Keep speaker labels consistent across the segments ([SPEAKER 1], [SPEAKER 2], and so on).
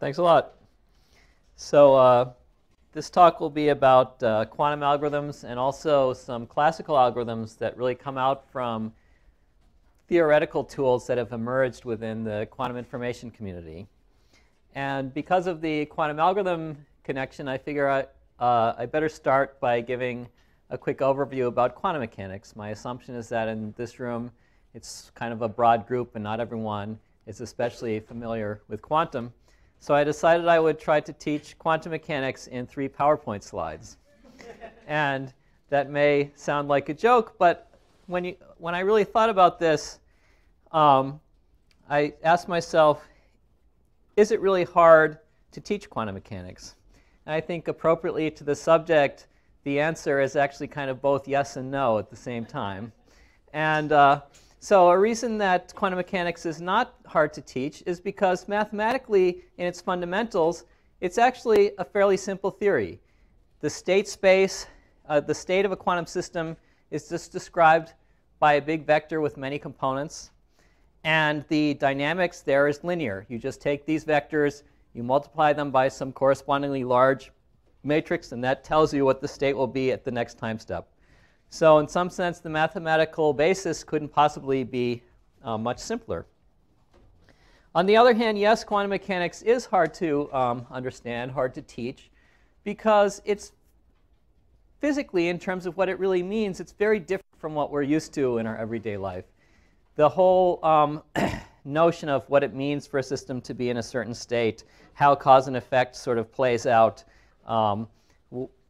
[SPEAKER 1] Thanks a lot. So uh, this talk will be about uh, quantum algorithms and also some classical algorithms that really come out from theoretical tools that have emerged within the quantum information community. And because of the quantum algorithm connection, I figure I, uh, I better start by giving a quick overview about quantum mechanics. My assumption is that in this room, it's kind of a broad group and not everyone is especially familiar with quantum. So I decided I would try to teach quantum mechanics in three PowerPoint slides. and that may sound like a joke, but when, you, when I really thought about this, um, I asked myself, is it really hard to teach quantum mechanics? And I think appropriately to the subject, the answer is actually kind of both yes and no at the same time. And uh, so a reason that quantum mechanics is not hard to teach is because mathematically, in its fundamentals, it's actually a fairly simple theory. The state space, uh, the state of a quantum system is just described by a big vector with many components. And the dynamics there is linear. You just take these vectors, you multiply them by some correspondingly large matrix, and that tells you what the state will be at the next time step. So in some sense, the mathematical basis couldn't possibly be uh, much simpler. On the other hand, yes, quantum mechanics is hard to um, understand, hard to teach, because it's physically, in terms of what it really means, it's very different from what we're used to in our everyday life. The whole um, notion of what it means for a system to be in a certain state, how cause and effect sort of plays out, um,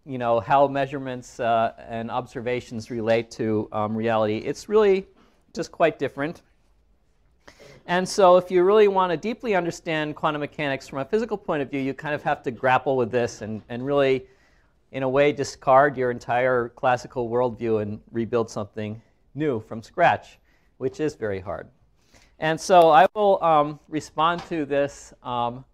[SPEAKER 1] you know, how measurements uh, and observations relate to um, reality. It's really just quite different. And so if you really want to deeply understand quantum mechanics from a physical point of view, you kind of have to grapple with this and, and really, in a way, discard your entire classical worldview and rebuild something new from scratch, which is very hard. And so I will um, respond to this um,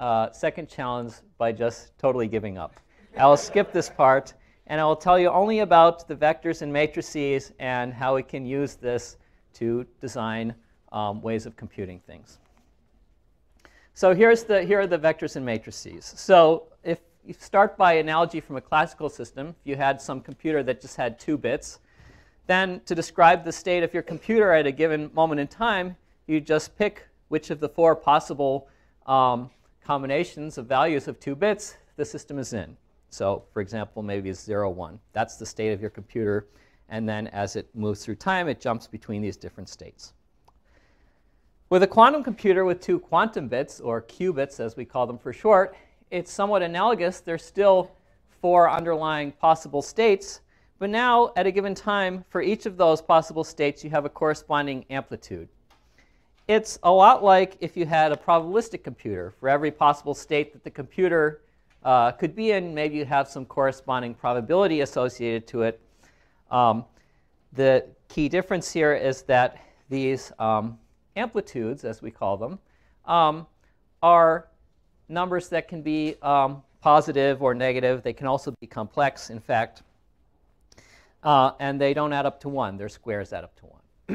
[SPEAKER 1] uh, second challenge by just totally giving up. I will skip this part, and I will tell you only about the vectors and matrices and how we can use this to design um, ways of computing things. So here's the, here are the vectors and matrices. So if you start by analogy from a classical system, if you had some computer that just had two bits, then to describe the state of your computer at a given moment in time, you just pick which of the four possible um, combinations of values of two bits the system is in. So for example, maybe it's 0, 1. That's the state of your computer. And then as it moves through time, it jumps between these different states. With a quantum computer with two quantum bits, or qubits as we call them for short, it's somewhat analogous. There's still four underlying possible states. But now, at a given time, for each of those possible states, you have a corresponding amplitude. It's a lot like if you had a probabilistic computer. For every possible state that the computer uh, could be and maybe you have some corresponding probability associated to it. Um, the key difference here is that these um, amplitudes, as we call them, um, are numbers that can be um, positive or negative. They can also be complex, in fact. Uh, and they don't add up to 1. Their squares add up to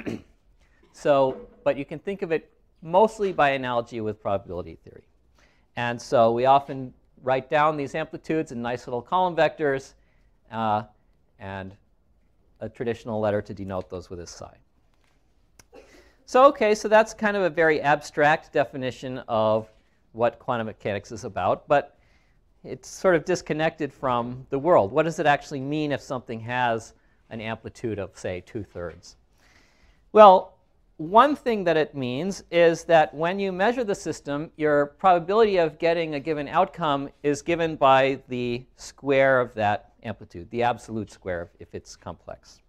[SPEAKER 1] 1. so, but you can think of it mostly by analogy with probability theory. And so we often write down these amplitudes in nice little column vectors uh, and a traditional letter to denote those with a psi. So okay, so that's kind of a very abstract definition of what quantum mechanics is about, but it's sort of disconnected from the world. What does it actually mean if something has an amplitude of, say, two-thirds? Well, one thing that it means is that when you measure the system, your probability of getting a given outcome is given by the square of that amplitude, the absolute square if it's complex.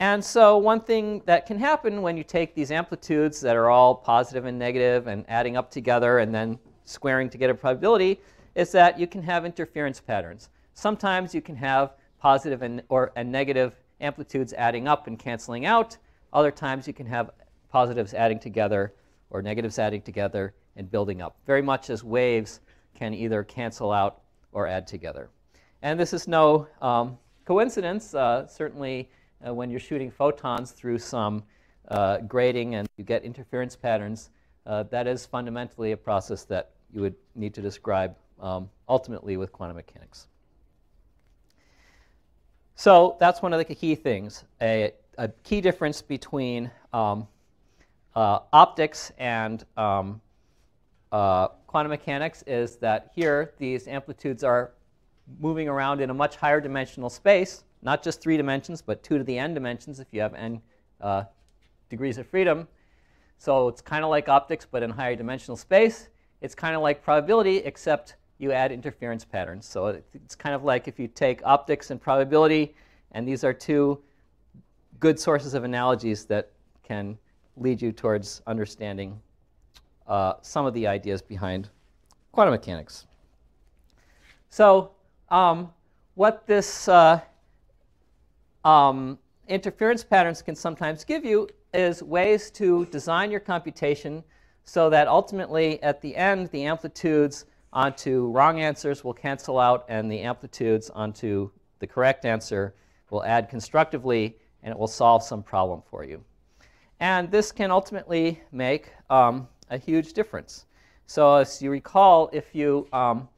[SPEAKER 1] And so one thing that can happen when you take these amplitudes that are all positive and negative and adding up together and then squaring to get a probability is that you can have interference patterns. Sometimes you can have positive and, or, and negative amplitudes adding up and canceling out. Other times you can have positives adding together or negatives adding together and building up, very much as waves can either cancel out or add together. And this is no um, coincidence. Uh, certainly, uh, when you're shooting photons through some uh, grating and you get interference patterns, uh, that is fundamentally a process that you would need to describe um, ultimately with quantum mechanics. So that's one of the key things. A, a key difference between um, uh, optics and um, uh, quantum mechanics is that here these amplitudes are moving around in a much higher dimensional space, not just three dimensions, but two to the n dimensions if you have n uh, degrees of freedom. So it's kind of like optics, but in higher dimensional space. It's kind of like probability, except you add interference patterns. So it's kind of like if you take optics and probability, and these are two good sources of analogies that can lead you towards understanding uh, some of the ideas behind quantum mechanics. So um, what this uh, um, interference patterns can sometimes give you is ways to design your computation so that ultimately at the end the amplitudes onto wrong answers will cancel out and the amplitudes onto the correct answer will add constructively and it will solve some problem for you. And this can ultimately make um, a huge difference. So as you recall, if you um,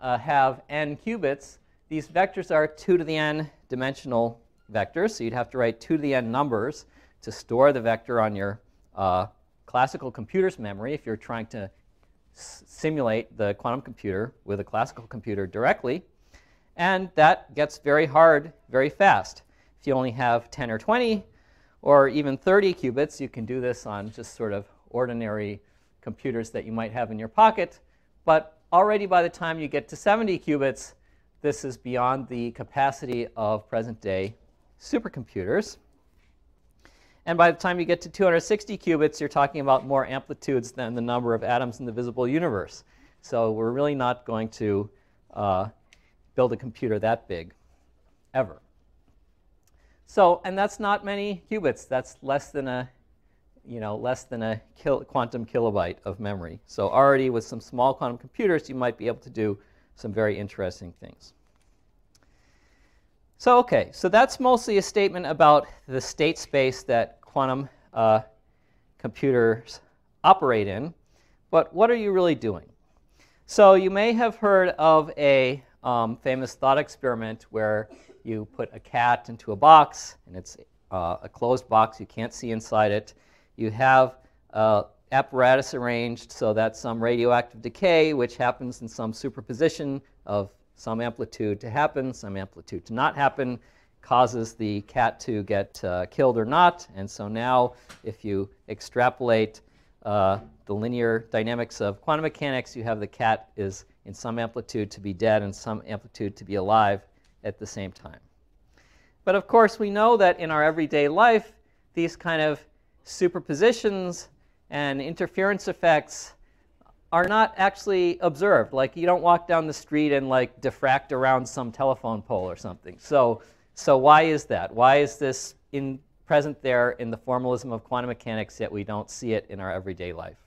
[SPEAKER 1] uh, have n qubits, these vectors are 2 to the n dimensional vectors. So you'd have to write 2 to the n numbers to store the vector on your uh, classical computer's memory if you're trying to simulate the quantum computer with a classical computer directly. And that gets very hard very fast. If you only have 10 or 20 or even 30 qubits, you can do this on just sort of ordinary computers that you might have in your pocket. But already by the time you get to 70 qubits, this is beyond the capacity of present-day supercomputers. And by the time you get to 260 qubits, you're talking about more amplitudes than the number of atoms in the visible universe. So we're really not going to uh, build a computer that big, ever. So, and that's not many qubits. That's less than a, you know, less than a kil quantum kilobyte of memory. So already with some small quantum computers, you might be able to do some very interesting things. So, okay, so that's mostly a statement about the state space that quantum uh, computers operate in. But what are you really doing? So you may have heard of a um, famous thought experiment where you put a cat into a box, and it's uh, a closed box. You can't see inside it. You have uh, apparatus arranged so that some radioactive decay, which happens in some superposition of some amplitude to happen, some amplitude to not happen, causes the cat to get uh, killed or not. And so now, if you extrapolate uh, the linear dynamics of quantum mechanics, you have the cat is in some amplitude to be dead and some amplitude to be alive at the same time. But of course, we know that in our everyday life, these kind of superpositions and interference effects are not actually observed. Like you don't walk down the street and like diffract around some telephone pole or something. So, so why is that? Why is this in, present there in the formalism of quantum mechanics, yet we don't see it in our everyday life?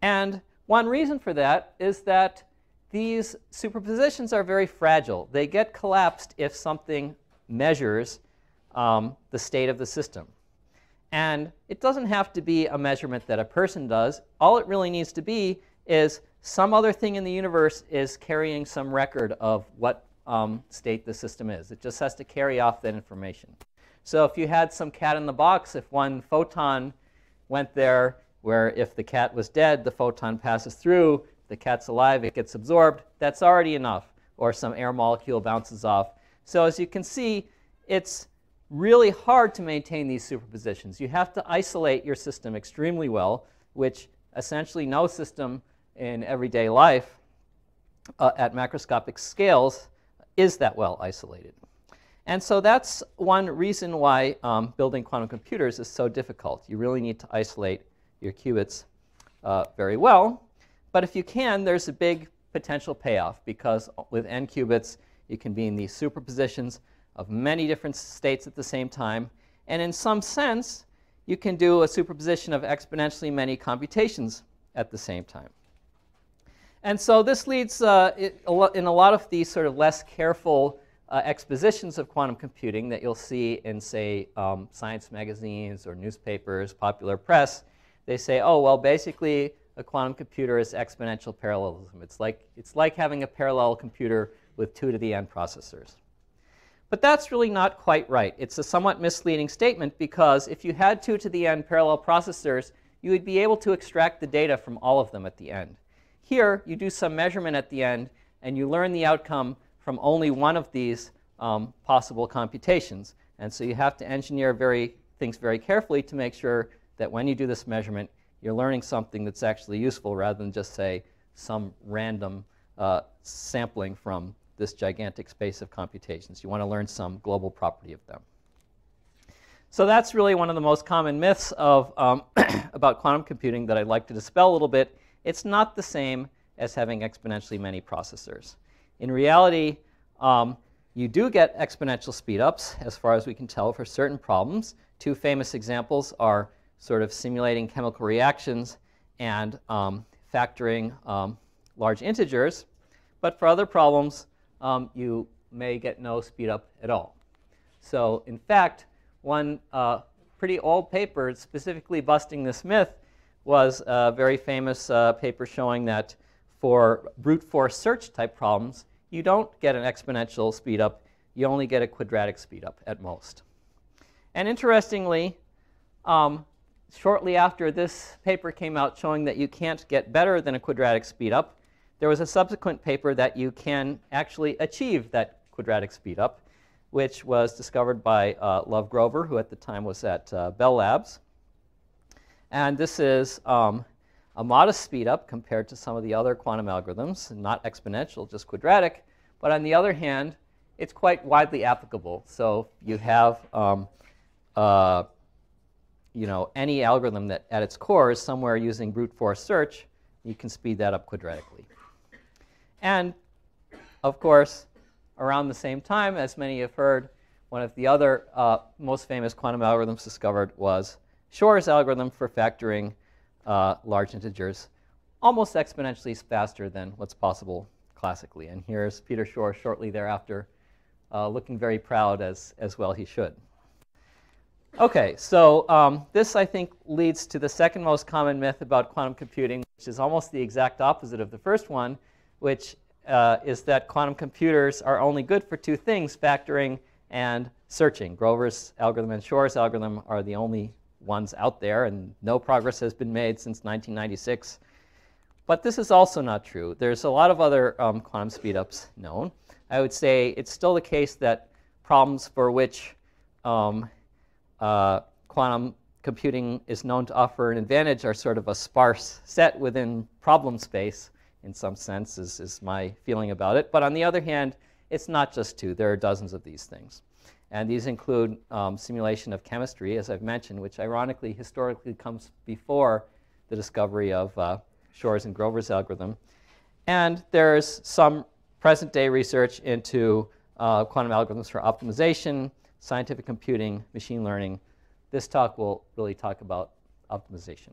[SPEAKER 1] And one reason for that is that these superpositions are very fragile. They get collapsed if something measures um, the state of the system. And it doesn't have to be a measurement that a person does. All it really needs to be is some other thing in the universe is carrying some record of what um, state the system is. It just has to carry off that information. So if you had some cat in the box, if one photon went there, where if the cat was dead, the photon passes through, the cat's alive, it gets absorbed, that's already enough. Or some air molecule bounces off. So as you can see, it's really hard to maintain these superpositions. You have to isolate your system extremely well, which essentially no system in everyday life uh, at macroscopic scales is that well isolated. And so that's one reason why um, building quantum computers is so difficult. You really need to isolate your qubits uh, very well. But if you can, there's a big potential payoff because with n qubits, you can be in these superpositions of many different states at the same time. And in some sense, you can do a superposition of exponentially many computations at the same time. And so this leads, uh, in a lot of these sort of less careful uh, expositions of quantum computing that you'll see in, say, um, science magazines or newspapers, popular press, they say, oh, well, basically, a quantum computer is exponential parallelism. It's like, it's like having a parallel computer with 2 to the n processors. But that's really not quite right. It's a somewhat misleading statement because if you had 2 to the n parallel processors, you would be able to extract the data from all of them at the end. Here, you do some measurement at the end, and you learn the outcome from only one of these um, possible computations. And so you have to engineer very, things very carefully to make sure that when you do this measurement, you're learning something that's actually useful rather than just, say, some random uh, sampling from this gigantic space of computations. You want to learn some global property of them. So that's really one of the most common myths of, um, about quantum computing that I'd like to dispel a little bit. It's not the same as having exponentially many processors. In reality, um, you do get exponential speedups, as far as we can tell, for certain problems. Two famous examples are sort of simulating chemical reactions and um, factoring um, large integers. But for other problems, um, you may get no speedup at all. So in fact, one uh, pretty old paper specifically busting this myth was a very famous uh, paper showing that for brute force search type problems, you don't get an exponential speedup. You only get a quadratic speedup at most. And interestingly, um, shortly after this paper came out showing that you can't get better than a quadratic speedup, there was a subsequent paper that you can actually achieve that quadratic speedup which was discovered by uh, Lov Grover, who at the time was at uh, Bell Labs. And this is um, a modest speedup compared to some of the other quantum algorithms, not exponential, just quadratic. But on the other hand, it's quite widely applicable. So you have um, uh, you know, any algorithm that at its core is somewhere using brute force search, you can speed that up quadratically. And of course, around the same time, as many have heard, one of the other uh, most famous quantum algorithms discovered was Shor's algorithm for factoring uh, large integers almost exponentially faster than what's possible classically. And here's Peter Shor shortly thereafter, uh, looking very proud as, as well he should. Okay, so um, this I think leads to the second most common myth about quantum computing, which is almost the exact opposite of the first one, which uh, is that quantum computers are only good for two things, factoring and searching. Grover's algorithm and Shor's algorithm are the only ones out there, and no progress has been made since 1996. But this is also not true. There's a lot of other um, quantum speedups known. I would say it's still the case that problems for which um, uh, quantum computing is known to offer an advantage are sort of a sparse set within problem space in some sense, is, is my feeling about it. But on the other hand, it's not just two. There are dozens of these things. And these include um, simulation of chemistry, as I've mentioned, which ironically historically comes before the discovery of uh, Shor's and Grover's algorithm. And there's some present day research into uh, quantum algorithms for optimization, scientific computing, machine learning. This talk will really talk about optimization.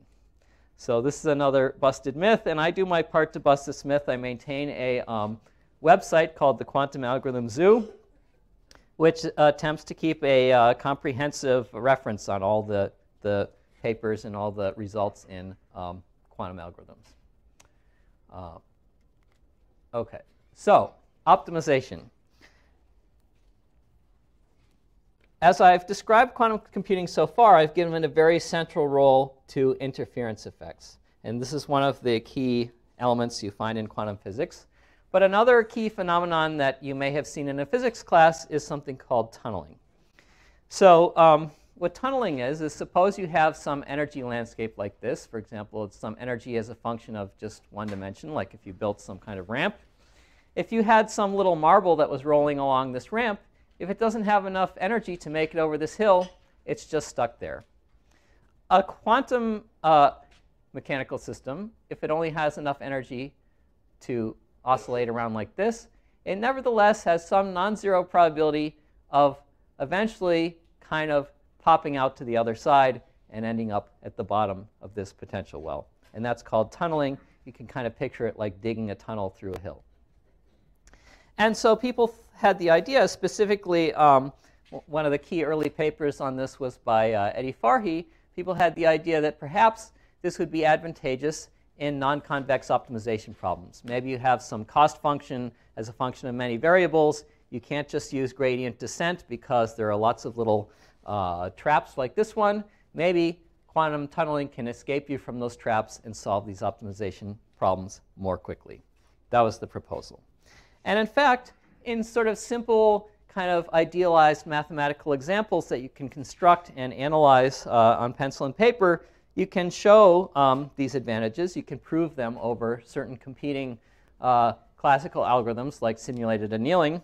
[SPEAKER 1] So this is another busted myth, and I do my part to bust this myth. I maintain a um, website called the Quantum Algorithm Zoo, which uh, attempts to keep a uh, comprehensive reference on all the, the papers and all the results in um, quantum algorithms. Uh, okay, so optimization. As I've described quantum computing so far, I've given it a very central role to interference effects. And this is one of the key elements you find in quantum physics. But another key phenomenon that you may have seen in a physics class is something called tunneling. So um, what tunneling is, is suppose you have some energy landscape like this. For example, it's some energy as a function of just one dimension, like if you built some kind of ramp. If you had some little marble that was rolling along this ramp, if it doesn't have enough energy to make it over this hill, it's just stuck there. A quantum uh, mechanical system, if it only has enough energy to oscillate around like this, it nevertheless has some non-zero probability of eventually kind of popping out to the other side and ending up at the bottom of this potential well. And that's called tunneling. You can kind of picture it like digging a tunnel through a hill. And so people had the idea, specifically, um, one of the key early papers on this was by uh, Eddie Farhi. People had the idea that perhaps this would be advantageous in non-convex optimization problems. Maybe you have some cost function as a function of many variables. You can't just use gradient descent because there are lots of little uh, traps like this one. Maybe quantum tunneling can escape you from those traps and solve these optimization problems more quickly. That was the proposal. And in fact, in sort of simple kind of idealized mathematical examples that you can construct and analyze uh, on pencil and paper, you can show um, these advantages. You can prove them over certain competing uh, classical algorithms like simulated annealing.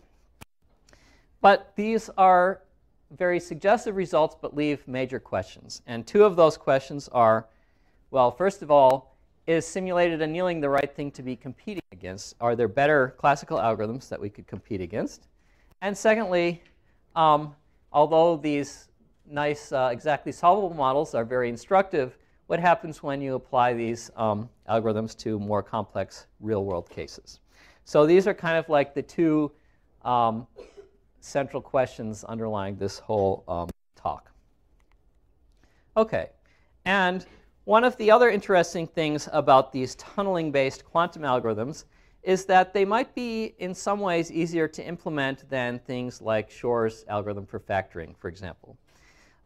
[SPEAKER 1] But these are very suggestive results but leave major questions. And two of those questions are, well, first of all, is simulated annealing the right thing to be competing against? Are there better classical algorithms that we could compete against? And secondly, um, although these nice uh, exactly solvable models are very instructive, what happens when you apply these um, algorithms to more complex real-world cases? So these are kind of like the two um, central questions underlying this whole um, talk. Okay, and one of the other interesting things about these tunneling-based quantum algorithms is that they might be in some ways easier to implement than things like Shor's algorithm for factoring, for example.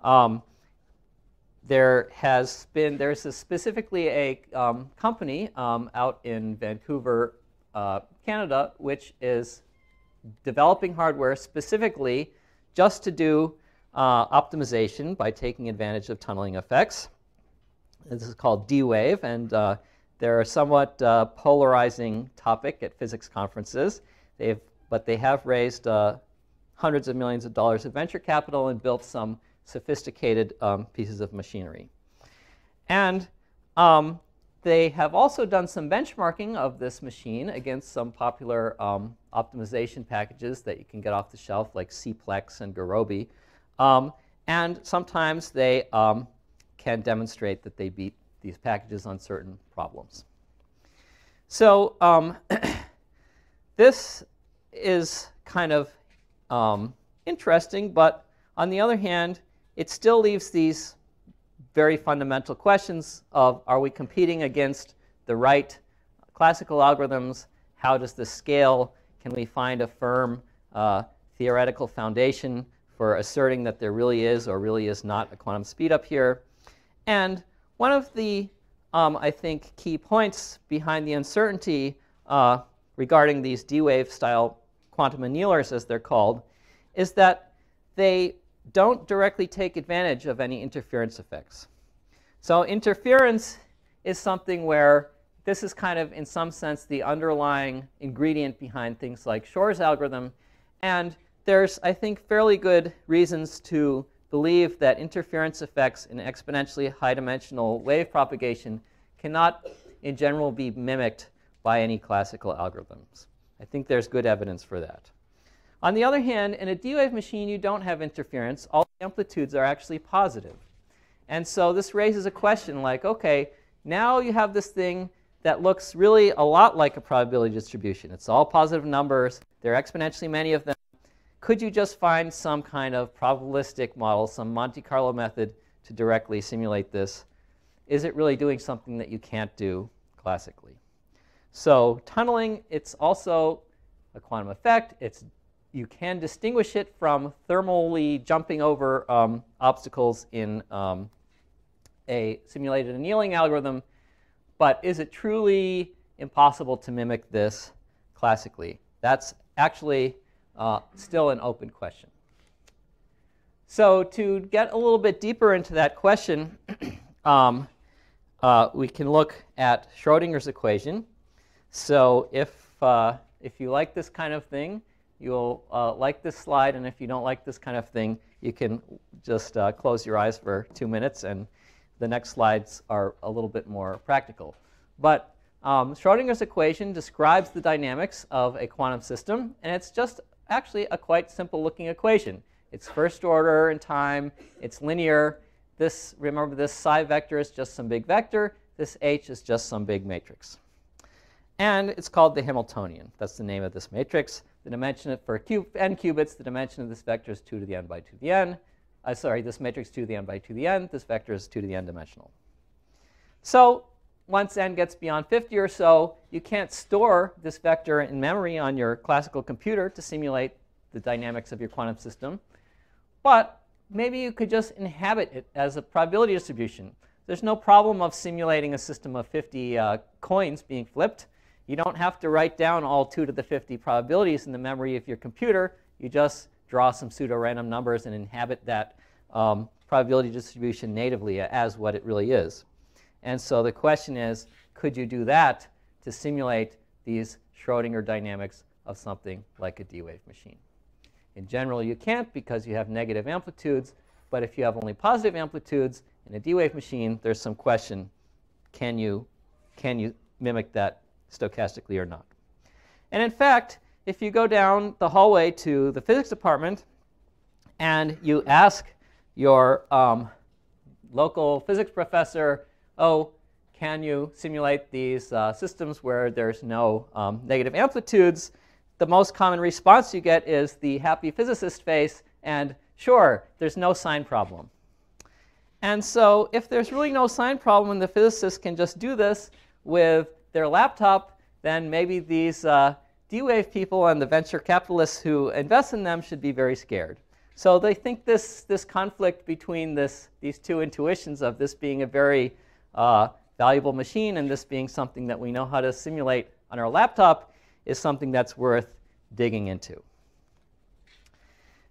[SPEAKER 1] Um, there has been, there's a specifically a um, company um, out in Vancouver, uh, Canada, which is developing hardware specifically just to do uh, optimization by taking advantage of tunneling effects. This is called D-Wave, and uh, they're a somewhat uh, polarizing topic at physics conferences. They've, but they have raised uh, hundreds of millions of dollars of venture capital and built some sophisticated um, pieces of machinery. And um, they have also done some benchmarking of this machine against some popular um, optimization packages that you can get off the shelf, like Cplex and Gurobi. Um, and sometimes they um, can demonstrate that they beat these packages on certain problems. So um, this is kind of um, interesting, but on the other hand, it still leaves these very fundamental questions of are we competing against the right classical algorithms? How does this scale? Can we find a firm uh, theoretical foundation for asserting that there really is or really is not a quantum speedup here? And one of the, um, I think, key points behind the uncertainty uh, regarding these D-wave style quantum annealers, as they're called, is that they don't directly take advantage of any interference effects. So interference is something where this is kind of, in some sense, the underlying ingredient behind things like Shor's algorithm. And there's, I think, fairly good reasons to believe that interference effects in exponentially high dimensional wave propagation cannot, in general, be mimicked by any classical algorithms. I think there's good evidence for that. On the other hand, in a D-wave machine, you don't have interference. All amplitudes are actually positive. And so this raises a question like, OK, now you have this thing that looks really a lot like a probability distribution. It's all positive numbers. There are exponentially many of them. Could you just find some kind of probabilistic model, some Monte Carlo method to directly simulate this? Is it really doing something that you can't do classically? So tunneling, it's also a quantum effect. It's you can distinguish it from thermally jumping over um, obstacles in um, a simulated annealing algorithm, but is it truly impossible to mimic this classically? That's actually uh, still an open question. So to get a little bit deeper into that question, um, uh, we can look at Schrodinger's equation. So if, uh, if you like this kind of thing, you'll uh, like this slide, and if you don't like this kind of thing, you can just uh, close your eyes for two minutes, and the next slides are a little bit more practical. But um, Schrodinger's equation describes the dynamics of a quantum system, and it's just actually a quite simple looking equation. It's first order in time, it's linear. This, remember this psi vector is just some big vector, this h is just some big matrix. And it's called the Hamiltonian. That's the name of this matrix. The dimension for n qubits, the dimension of this vector is 2 to the n by 2 to the n. Uh, sorry, this matrix 2 to the n by 2 to the n. This vector is 2 to the n dimensional. So once n gets beyond 50 or so, you can't store this vector in memory on your classical computer to simulate the dynamics of your quantum system. But maybe you could just inhabit it as a probability distribution. There's no problem of simulating a system of 50 uh, coins being flipped. You don't have to write down all 2 to the 50 probabilities in the memory of your computer. You just draw some pseudo-random numbers and inhabit that um, probability distribution natively as what it really is. And so the question is, could you do that to simulate these Schrodinger dynamics of something like a D-wave machine? In general, you can't because you have negative amplitudes. But if you have only positive amplitudes in a D-wave machine, there's some question, can you, can you mimic that stochastically or not? And in fact, if you go down the hallway to the physics department and you ask your um, local physics professor, oh, can you simulate these uh, systems where there's no um, negative amplitudes? The most common response you get is the happy physicist face and sure, there's no sign problem. And so if there's really no sign problem and the physicists can just do this with their laptop, then maybe these uh, D-Wave people and the venture capitalists who invest in them should be very scared. So they think this, this conflict between this, these two intuitions of this being a very uh, valuable machine and this being something that we know how to simulate on our laptop is something that's worth digging into.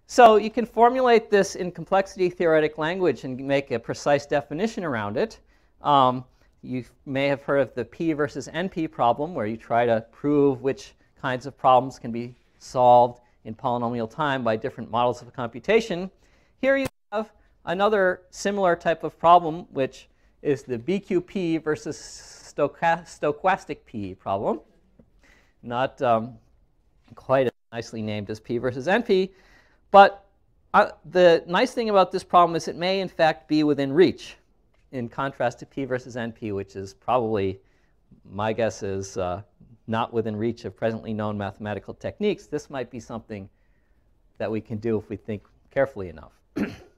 [SPEAKER 1] So you can formulate this in complexity theoretic language and make a precise definition around it. Um, you may have heard of the P versus NP problem, where you try to prove which kinds of problems can be solved in polynomial time by different models of computation. Here you have another similar type of problem, which is the BQP versus stochastic P problem. Not um, quite as nicely named as P versus NP, but uh, the nice thing about this problem is it may, in fact, be within reach, in contrast to P versus NP, which is probably, my guess is, uh, not within reach of presently known mathematical techniques, this might be something that we can do if we think carefully enough.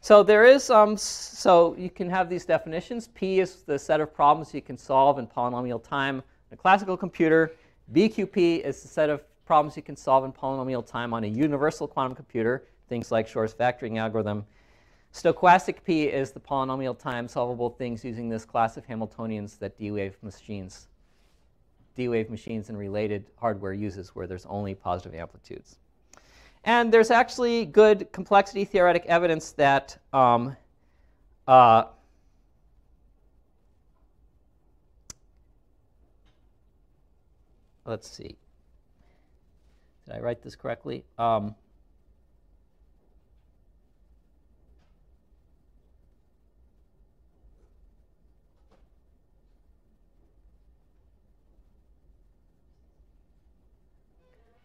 [SPEAKER 1] so there is, um, so you can have these definitions. P is the set of problems you can solve in polynomial time in a classical computer. BQP is the set of problems you can solve in polynomial time on a universal quantum computer, things like Shor's factoring algorithm. Stochastic P is the polynomial time solvable things using this class of Hamiltonians that D-wave machines D-Wave machines and related hardware uses where there's only positive amplitudes. And there's actually good complexity theoretic evidence that um, uh, let's see. Did I write this correctly? Um,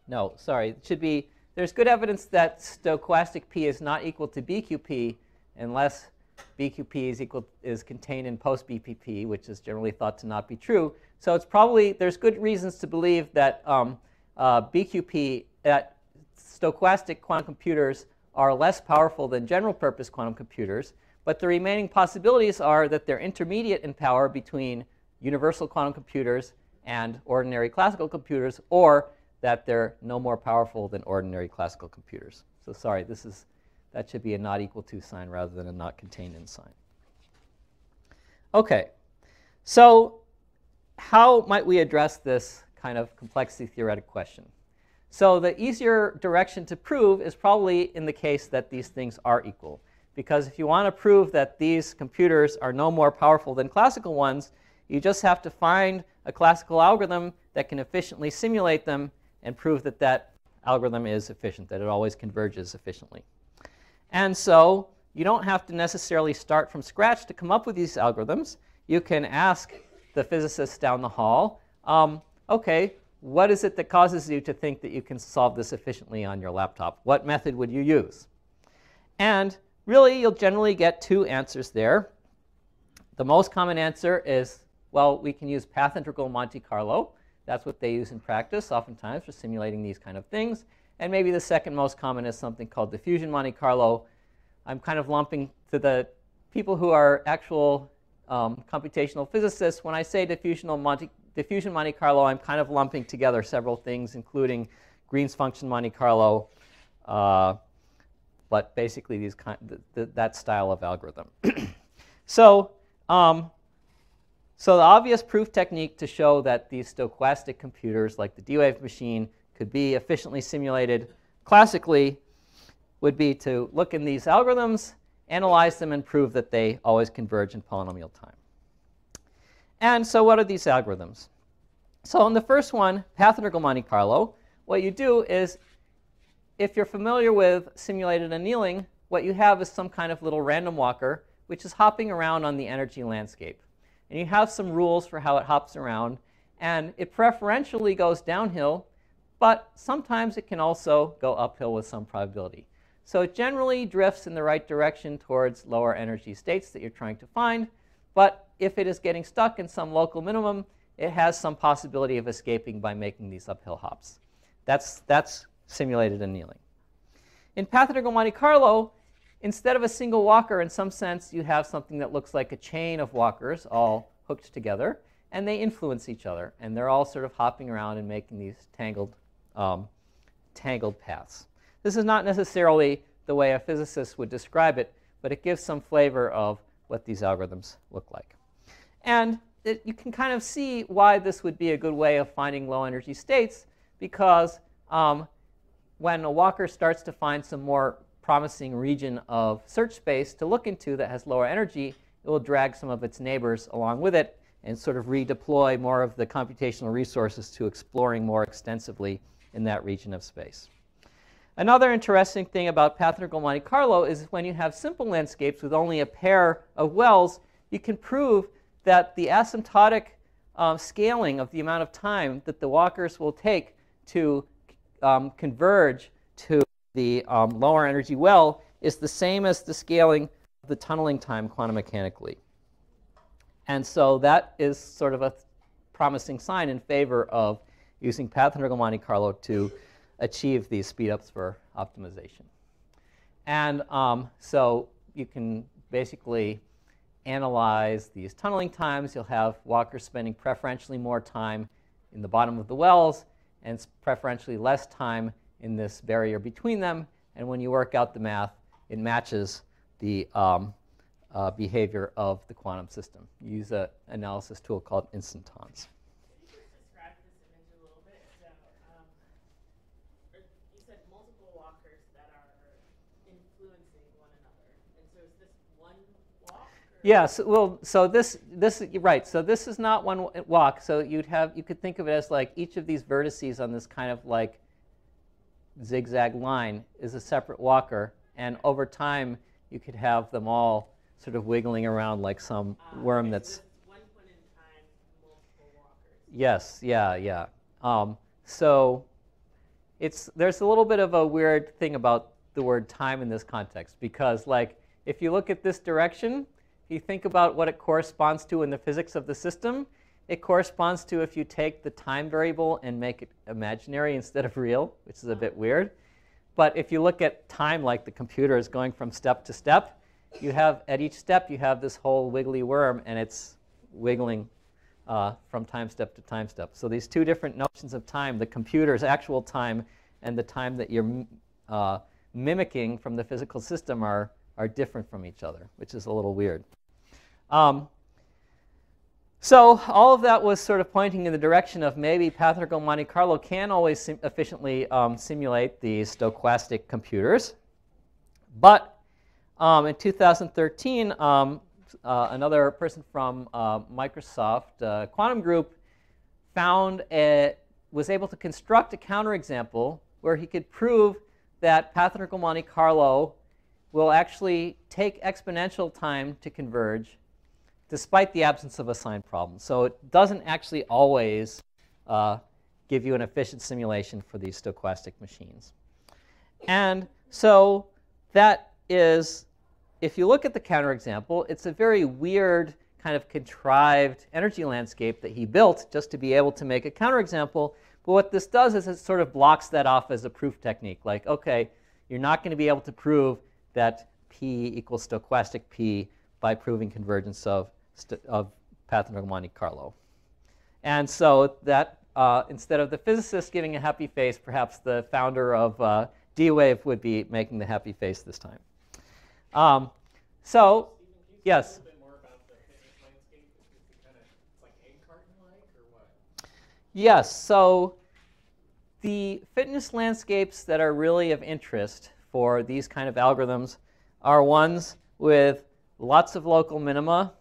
[SPEAKER 1] No, sorry. It should be, there's good evidence that stochastic P is not equal to BQP unless BQP is equal is contained in post BPP, which is generally thought to not be true. So it's probably there's good reasons to believe that um, uh, BQP that stochastic quantum computers are less powerful than general purpose quantum computers. But the remaining possibilities are that they're intermediate in power between universal quantum computers and ordinary classical computers, or that they're no more powerful than ordinary classical computers. So sorry, this is, that should be a not equal to sign rather than a not contained in sign. Okay, so how might we address this kind of complexity theoretic question? So the easier direction to prove is probably in the case that these things are equal. Because if you want to prove that these computers are no more powerful than classical ones, you just have to find a classical algorithm that can efficiently simulate them and prove that that algorithm is efficient, that it always converges efficiently. And so you don't have to necessarily start from scratch to come up with these algorithms. You can ask the physicists down the hall, um, okay, what is it that causes you to think that you can solve this efficiently on your laptop? What method would you use? And really, you'll generally get two answers there. The most common answer is, well, we can use path integral Monte Carlo. That's what they use in practice, oftentimes, for simulating these kind of things. And maybe the second most common is something called diffusion Monte Carlo. I'm kind of lumping to the people who are actual um, computational physicists, when I say diffusional Monte, diffusion Monte Carlo, I'm kind of lumping together several things, including Green's function Monte Carlo, uh, but basically these kind, th th that style of algorithm. so, um, so the obvious proof technique to show that these stochastic computers, like the D-Wave machine, could be efficiently simulated classically would be to look in these algorithms, analyze them, and prove that they always converge in polynomial time. And so what are these algorithms? So in the first one, path integral Monte Carlo, what you do is, if you're familiar with simulated annealing, what you have is some kind of little random walker, which is hopping around on the energy landscape. And you have some rules for how it hops around. And it preferentially goes downhill, but sometimes it can also go uphill with some probability. So it generally drifts in the right direction towards lower energy states that you're trying to find. But if it is getting stuck in some local minimum, it has some possibility of escaping by making these uphill hops. That's, that's simulated annealing. In path integral Monte Carlo, instead of a single walker, in some sense, you have something that looks like a chain of walkers all hooked together, and they influence each other. And they're all sort of hopping around and making these tangled, um, tangled paths. This is not necessarily the way a physicist would describe it, but it gives some flavor of what these algorithms look like. And it, you can kind of see why this would be a good way of finding low energy states because um, when a walker starts to find some more promising region of search space to look into that has lower energy, it will drag some of its neighbors along with it and sort of redeploy more of the computational resources to exploring more extensively in that region of space. Another interesting thing about path integral Monte Carlo is when you have simple landscapes with only a pair of wells, you can prove that the asymptotic um, scaling of the amount of time that the walkers will take to um, converge to the um, lower energy well is the same as the scaling of the tunneling time quantum mechanically. And so that is sort of a promising sign in favor of using path integral Monte Carlo to achieve these speedups for optimization. And um, so you can basically analyze these tunneling times. You'll have walkers spending preferentially more time in the bottom of the wells and preferentially less time in this barrier between them. And when you work out the math, it matches the um, uh, behavior of the quantum system. You use an analysis tool called instantons.
[SPEAKER 2] You just describe this image a little bit? You said multiple walkers that are influencing one another. And so is this one walk?
[SPEAKER 1] Yes, well, so this, this, right, so this is not one walk. So you'd have, you could think of it as like each of these vertices on this kind of like zigzag line is a separate walker. And over time, you could have them all sort of wiggling around like some uh, worm that's. Yes, yeah, yeah. Um, so it's, there's a little bit of a weird thing about the word time in this context because like if you look at this direction, if you think about what it corresponds to in the physics of the system, it corresponds to if you take the time variable and make it imaginary instead of real, which is a bit weird. But if you look at time like the computer is going from step to step, you have at each step you have this whole wiggly worm and it's wiggling uh, from time step to time step. So these two different notions of time, the computer's actual time and the time that you're uh, mimicking from the physical system are, are different from each other, which is a little weird. Um, so all of that was sort of pointing in the direction of maybe path Monte Carlo can always sim efficiently um, simulate these stochastic computers. But um, in 2013, um, uh, another person from uh, Microsoft uh, Quantum Group found a, was able to construct a counterexample where he could prove that path Monte Carlo will actually take exponential time to converge despite the absence of a signed problem. So it doesn't actually always uh, give you an efficient simulation for these stochastic machines. And so that is, if you look at the counterexample, it's a very weird kind of contrived energy landscape that he built just to be able to make a counterexample. But what this does is it sort of blocks that off as a proof technique. Like, OK, you're not going to be able to prove that p equals stochastic p by proving convergence of of pathological Monte Carlo. And so that uh, instead of the physicist giving a happy face, perhaps the founder of uh, D-Wave would be making the happy face this time. Um, so, yes. Yes, so the fitness landscapes that are really of interest for these kind of algorithms are ones with lots of local minima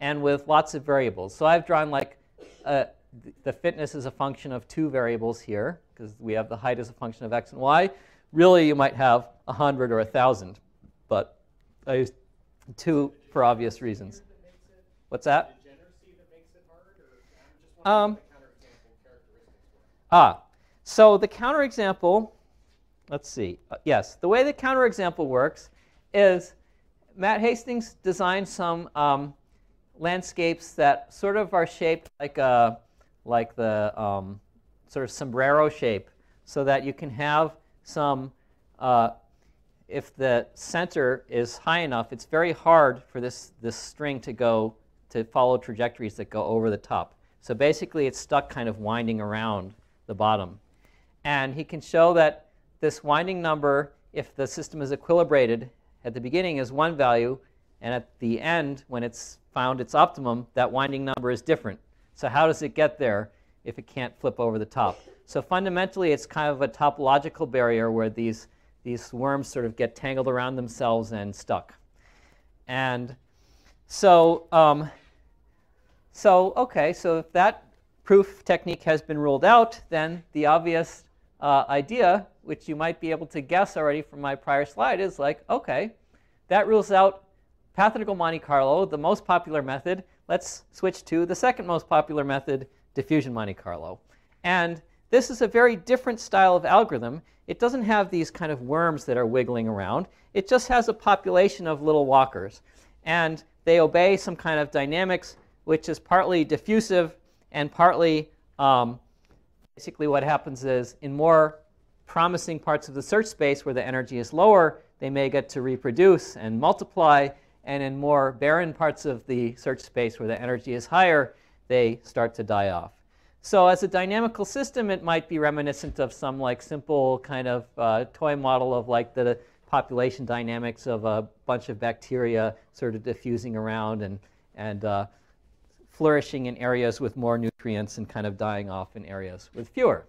[SPEAKER 1] and with lots of variables. So I've drawn like uh, the fitness is a function of two variables here because we have the height as a function of x and y. Really, you might have 100 or 1,000, but I used two for obvious reasons. What's that? Um, ah, so the counterexample, let's see. Uh, yes, the way the counterexample works is Matt Hastings designed some um, landscapes that sort of are shaped like a like the um, sort of sombrero shape, so that you can have some. Uh, if the center is high enough, it's very hard for this this string to go to follow trajectories that go over the top. So basically, it's stuck kind of winding around the bottom. And he can show that this winding number, if the system is equilibrated at the beginning, is one value, and at the end, when it's found its optimum, that winding number is different. So how does it get there if it can't flip over the top? So fundamentally, it's kind of a topological barrier where these, these worms sort of get tangled around themselves and stuck. And so, um, so okay, so if that proof technique has been ruled out, then the obvious uh, idea, which you might be able to guess already from my prior slide, is like, okay, that rules out path integral Monte Carlo, the most popular method. Let's switch to the second most popular method, diffusion Monte Carlo. And this is a very different style of algorithm. It doesn't have these kind of worms that are wiggling around. It just has a population of little walkers. And they obey some kind of dynamics, which is partly diffusive and partly um, basically what happens is in more promising parts of the search space where the energy is lower, they may get to reproduce and multiply and in more barren parts of the search space where the energy is higher, they start to die off. So as a dynamical system, it might be reminiscent of some like simple kind of uh, toy model of like the population dynamics of a bunch of bacteria sort of diffusing around and, and uh, flourishing in areas with more nutrients and kind of dying off in areas with fewer.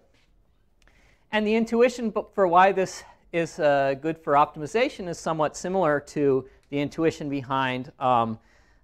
[SPEAKER 1] And the intuition for why this is uh, good for optimization is somewhat similar to the intuition behind um,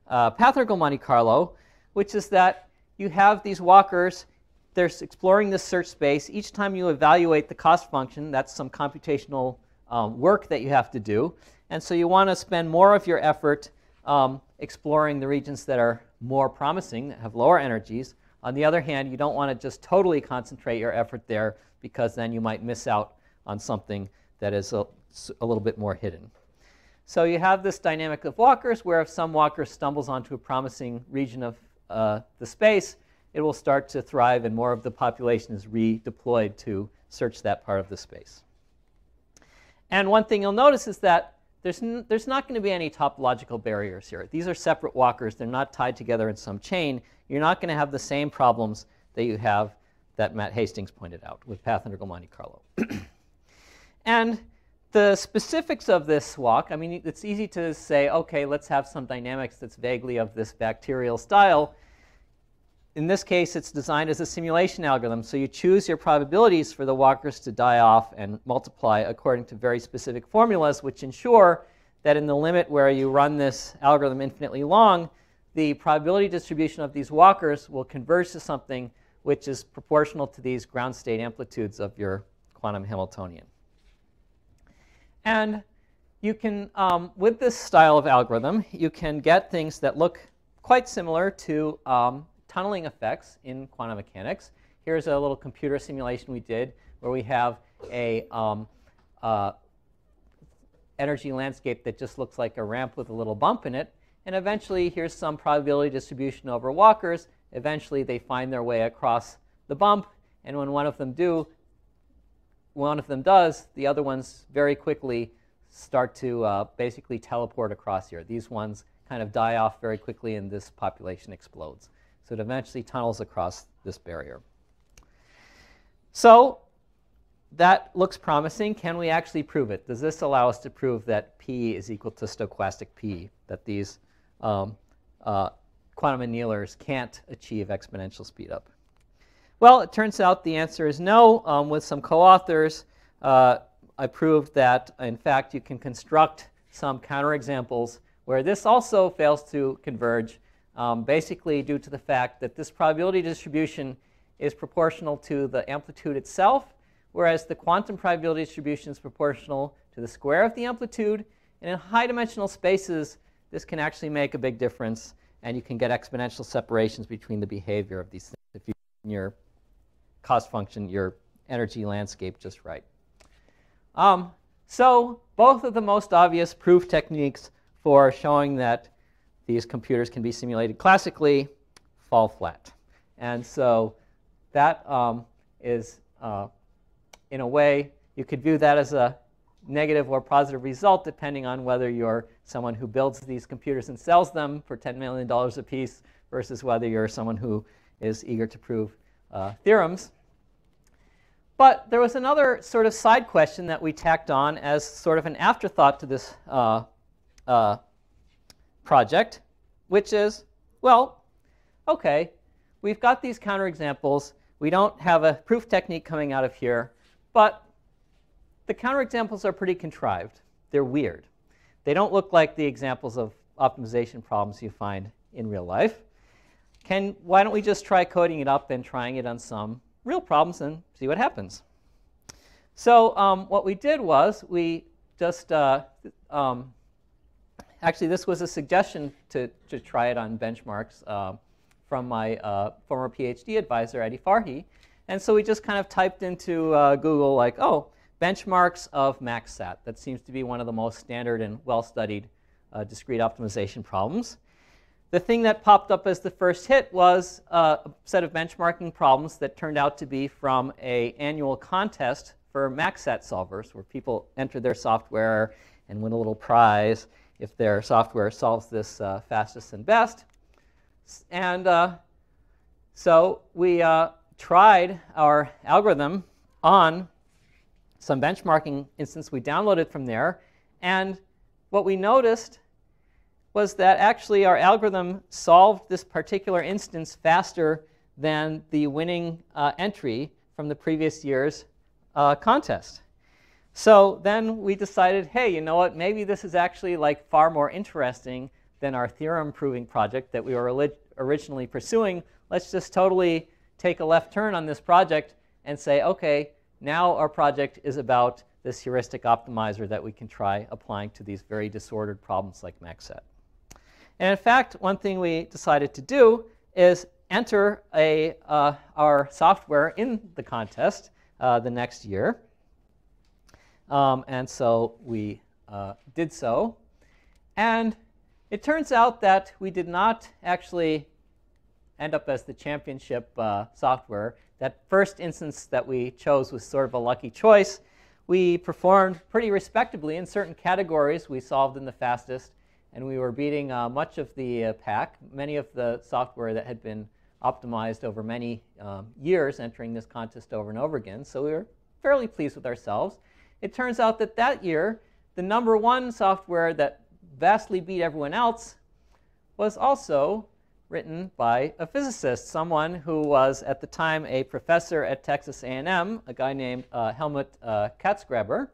[SPEAKER 1] uh, Monte Carlo, which is that you have these walkers, they're exploring this search space. Each time you evaluate the cost function, that's some computational um, work that you have to do. And so you want to spend more of your effort um, exploring the regions that are more promising, that have lower energies. On the other hand, you don't want to just totally concentrate your effort there because then you might miss out on something that is a, a little bit more hidden. So you have this dynamic of walkers where if some walker stumbles onto a promising region of uh, the space, it will start to thrive and more of the population is redeployed to search that part of the space. And one thing you'll notice is that there's, there's not going to be any topological barriers here. These are separate walkers. They're not tied together in some chain. You're not going to have the same problems that you have that Matt Hastings pointed out with path integral Monte Carlo. and the specifics of this walk, I mean, it's easy to say, okay, let's have some dynamics that's vaguely of this bacterial style. In this case, it's designed as a simulation algorithm, so you choose your probabilities for the walkers to die off and multiply according to very specific formulas, which ensure that in the limit where you run this algorithm infinitely long, the probability distribution of these walkers will converge to something which is proportional to these ground state amplitudes of your quantum Hamiltonian. And you can, um, with this style of algorithm, you can get things that look quite similar to um, tunneling effects in quantum mechanics. Here's a little computer simulation we did where we have a um, uh, energy landscape that just looks like a ramp with a little bump in it. And eventually, here's some probability distribution over walkers. Eventually, they find their way across the bump. And when one of them do, one of them does, the other ones very quickly start to uh, basically teleport across here. These ones kind of die off very quickly and this population explodes. So it eventually tunnels across this barrier. So that looks promising. Can we actually prove it? Does this allow us to prove that P is equal to stoquastic P, that these um, uh, quantum annealers can't achieve exponential speedup? Well, it turns out the answer is no. Um, with some co-authors, uh, I proved that, in fact, you can construct some counterexamples where this also fails to converge, um, basically due to the fact that this probability distribution is proportional to the amplitude itself, whereas the quantum probability distribution is proportional to the square of the amplitude. And in high dimensional spaces, this can actually make a big difference, and you can get exponential separations between the behavior of these things if you your cost function, your energy landscape just right. Um, so both of the most obvious proof techniques for showing that these computers can be simulated classically fall flat. And so that um, is, uh, in a way, you could view that as a negative or positive result depending on whether you're someone who builds these computers and sells them for $10 million a piece versus whether you're someone who is eager to prove uh, theorems. But there was another sort of side question that we tacked on as sort of an afterthought to this uh, uh, project, which is, well, okay, we've got these counterexamples. We don't have a proof technique coming out of here, but the counterexamples are pretty contrived. They're weird. They don't look like the examples of optimization problems you find in real life. Can, why don't we just try coding it up and trying it on some real problems and see what happens. So um, what we did was we just, uh, um, actually this was a suggestion to, to try it on benchmarks uh, from my uh, former PhD advisor, Eddie Farhi. And so we just kind of typed into uh, Google like, oh, benchmarks of MaxSat. That seems to be one of the most standard and well-studied uh, discrete optimization problems. The thing that popped up as the first hit was uh, a set of benchmarking problems that turned out to be from a annual contest for MaxSat solvers, where people enter their software and win a little prize if their software solves this uh, fastest and best. And uh, so we uh, tried our algorithm on some benchmarking instance we downloaded from there. And what we noticed was that actually our algorithm solved this particular instance faster than the winning uh, entry from the previous year's uh, contest. So then we decided, hey, you know what, maybe this is actually like far more interesting than our theorem proving project that we were originally pursuing. Let's just totally take a left turn on this project and say, okay, now our project is about this heuristic optimizer that we can try applying to these very disordered problems like MaxSat. And in fact, one thing we decided to do is enter a, uh, our software in the contest uh, the next year. Um, and so we uh, did so. And it turns out that we did not actually end up as the championship uh, software. That first instance that we chose was sort of a lucky choice. We performed pretty respectably in certain categories. We solved in the fastest and we were beating uh, much of the uh, pack, many of the software that had been optimized over many um, years entering this contest over and over again. So we were fairly pleased with ourselves. It turns out that that year, the number one software that vastly beat everyone else was also written by a physicist, someone who was at the time a professor at Texas A&M, a guy named uh, Helmut uh, Katzgraber.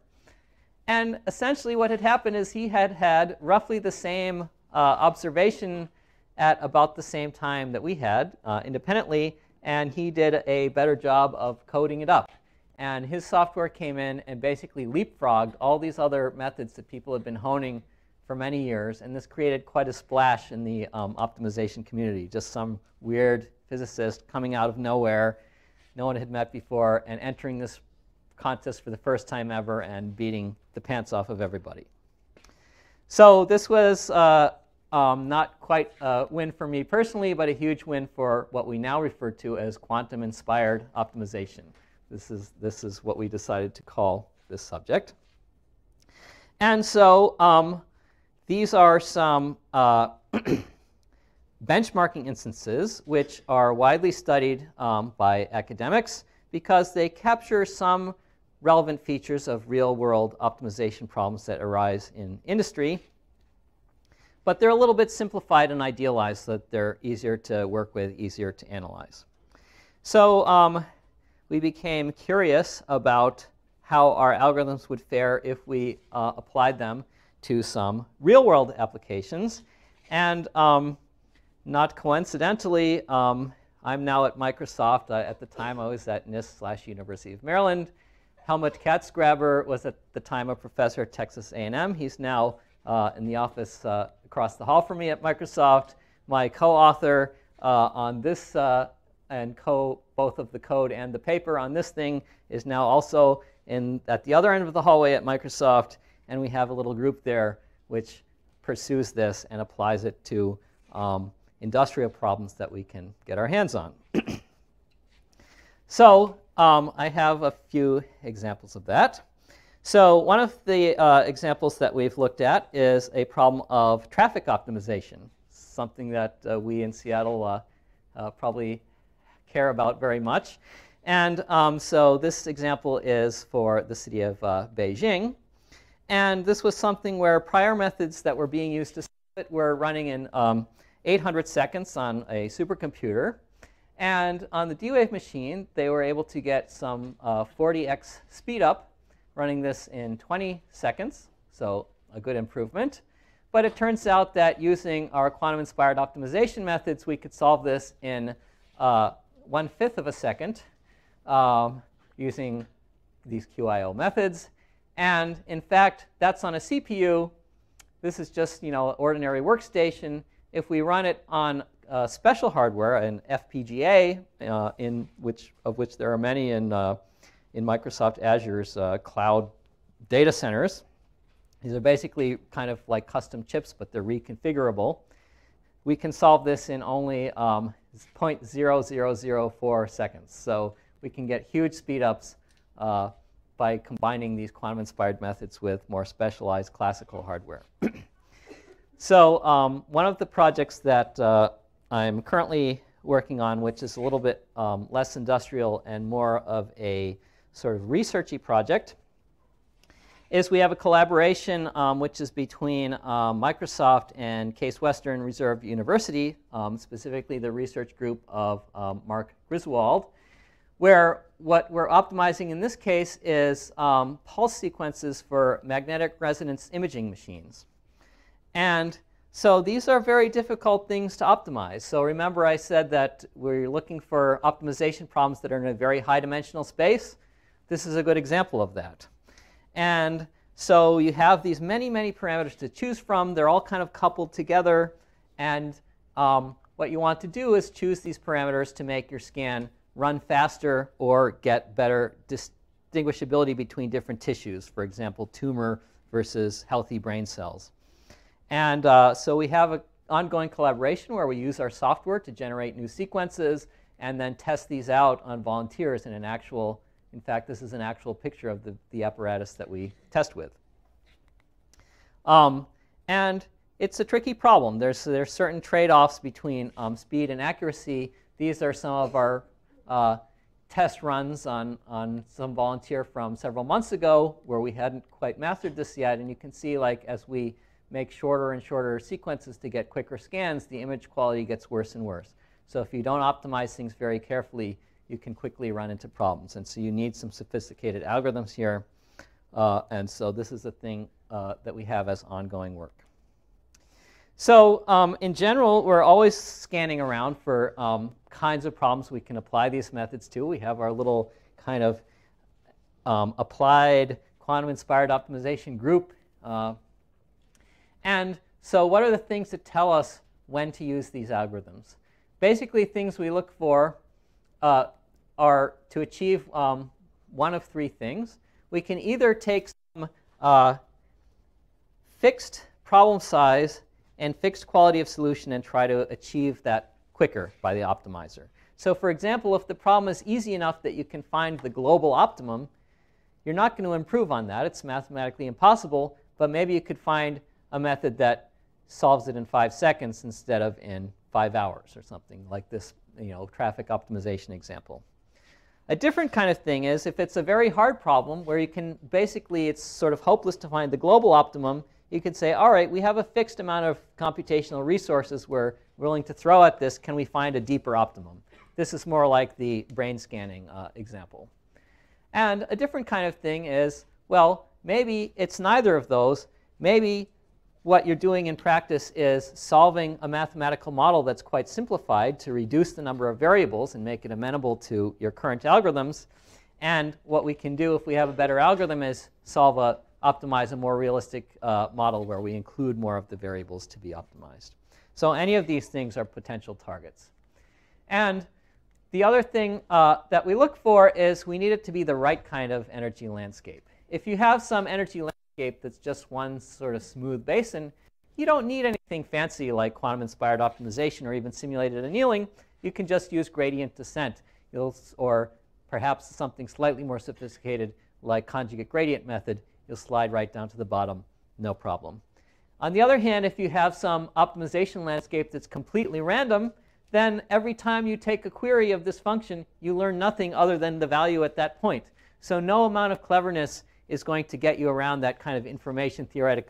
[SPEAKER 1] And essentially what had happened is he had had roughly the same uh, observation at about the same time that we had uh, independently, and he did a better job of coding it up. And his software came in and basically leapfrogged all these other methods that people had been honing for many years, and this created quite a splash in the um, optimization community. Just some weird physicist coming out of nowhere, no one had met before, and entering this contest for the first time ever and beating the pants off of everybody. So this was uh, um, not quite a win for me personally, but a huge win for what we now refer to as quantum-inspired optimization. This is, this is what we decided to call this subject. And so um, these are some uh, benchmarking instances which are widely studied um, by academics because they capture some relevant features of real-world optimization problems that arise in industry. But they're a little bit simplified and idealized so that they're easier to work with, easier to analyze. So um, we became curious about how our algorithms would fare if we uh, applied them to some real-world applications. And um, not coincidentally, um, I'm now at Microsoft. Uh, at the time, I was at NIST slash University of Maryland. Helmut Katzgraber was at the time a professor at Texas A&M. He's now uh, in the office uh, across the hall from me at Microsoft. My co-author uh, on this uh, and co both of the code and the paper on this thing is now also in at the other end of the hallway at Microsoft, and we have a little group there which pursues this and applies it to um, industrial problems that we can get our hands on. so um, I have a few examples of that. So one of the uh, examples that we've looked at is a problem of traffic optimization, something that uh, we in Seattle uh, uh probably care about very much. And um, so this example is for the city of uh, Beijing. And this was something where prior methods that were being used to solve it were running in um, 800 seconds on a supercomputer. And on the D-Wave machine, they were able to get some uh, 40x speed up running this in 20 seconds, so a good improvement. But it turns out that using our quantum-inspired optimization methods, we could solve this in uh, one-fifth of a second um, using these QIO methods. And in fact, that's on a CPU. This is just you know an ordinary workstation if we run it on uh, special hardware, an FPGA, uh, in which, of which there are many in, uh, in Microsoft Azure's uh, cloud data centers, these are basically kind of like custom chips, but they're reconfigurable. We can solve this in only um, 0.0004 seconds. So we can get huge speedups uh, by combining these quantum-inspired methods with more specialized classical hardware. So um, one of the projects that uh, I'm currently working on, which is a little bit um, less industrial and more of a sort of researchy project, is we have a collaboration um, which is between um, Microsoft and Case Western Reserve University, um, specifically the research group of um, Mark Griswold, where what we're optimizing in this case is pulse sequences for magnetic resonance imaging machines. And so these are very difficult things to optimize. So remember I said that we're looking for optimization problems that are in a very high dimensional space. This is a good example of that. And so you have these many, many parameters to choose from. They're all kind of coupled together. And um, what you want to do is choose these parameters to make your scan run faster or get better distinguishability between different tissues, for example, tumor versus healthy brain cells. And uh, so we have an ongoing collaboration where we use our software to generate new sequences and then test these out on volunteers in an actual, in fact, this is an actual picture of the, the apparatus that we test with. Um, and it's a tricky problem. There's, there's certain trade-offs between um, speed and accuracy. These are some of our uh, test runs on, on some volunteer from several months ago where we hadn't quite mastered this yet. And you can see like as we make shorter and shorter sequences to get quicker scans, the image quality gets worse and worse. So if you don't optimize things very carefully, you can quickly run into problems. And so you need some sophisticated algorithms here. Uh, and so this is the thing uh, that we have as ongoing work. So um, in general, we're always scanning around for um, kinds of problems we can apply these methods to. We have our little kind of um, applied quantum-inspired optimization group uh, and so what are the things that tell us when to use these algorithms? Basically, things we look for uh, are to achieve um, one of three things. We can either take some uh, fixed problem size and fixed quality of solution and try to achieve that quicker by the optimizer. So for example, if the problem is easy enough that you can find the global optimum, you're not going to improve on that. It's mathematically impossible, but maybe you could find a method that solves it in five seconds instead of in five hours or something like this you know, traffic optimization example. A different kind of thing is if it's a very hard problem where you can basically, it's sort of hopeless to find the global optimum, you could say, all right, we have a fixed amount of computational resources we're willing to throw at this. Can we find a deeper optimum? This is more like the brain scanning uh, example. And a different kind of thing is, well, maybe it's neither of those. Maybe what you're doing in practice is solving a mathematical model that's quite simplified to reduce the number of variables and make it amenable to your current algorithms. And what we can do if we have a better algorithm is solve a, optimize a more realistic uh, model where we include more of the variables to be optimized. So any of these things are potential targets. And the other thing uh, that we look for is we need it to be the right kind of energy landscape. If you have some energy landscape landscape that's just one sort of smooth basin, you don't need anything fancy like quantum-inspired optimization or even simulated annealing. You can just use gradient descent You'll, or perhaps something slightly more sophisticated like conjugate gradient method. You'll slide right down to the bottom, no problem. On the other hand, if you have some optimization landscape that's completely random, then every time you take a query of this function, you learn nothing other than the value at that point. So no amount of cleverness is going to get you around that kind of information theoretic